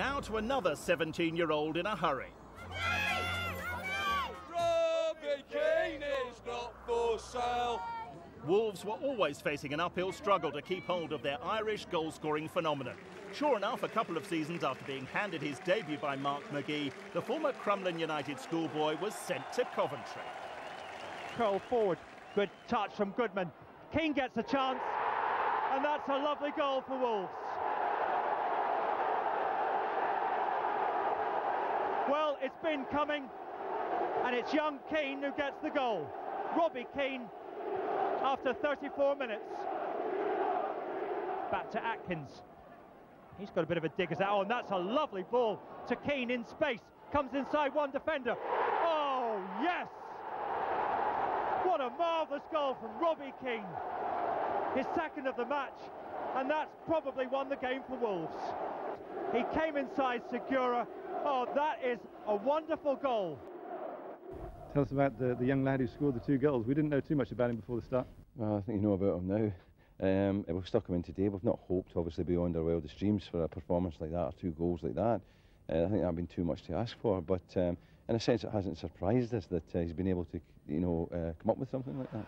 Now to another 17 year old in a hurry. Is not for sale. Wolves were always facing an uphill struggle to keep hold of their Irish goal scoring phenomenon. Sure enough, a couple of seasons after being handed his debut by Mark McGhee, the former Crumlin United schoolboy was sent to Coventry. Curle forward, good touch from Goodman. Keane gets a chance, and that's a lovely goal for Wolves. Well, it's been coming, and it's young Keane who gets the goal. Robbie Keane after 34 minutes. Back to Atkins. He's got a bit of a dig as oh, and that's a lovely ball to Keane in space. Comes inside one defender. Oh, yes! What a marvellous goal from Robbie Keane. His second of the match, and that's probably won the game for Wolves. He came inside Segura. Oh, that is a wonderful goal. Tell us about the, the young lad who scored the two goals. We didn't know too much about him before the start. Well, I think you know about him now. Um, we've stuck him in today. We've not hoped, obviously, beyond our wildest dreams for a performance like that or two goals like that. Uh, I think that'd been too much to ask for. But um, in a sense, it hasn't surprised us that uh, he's been able to, you know, uh, come up with something like that.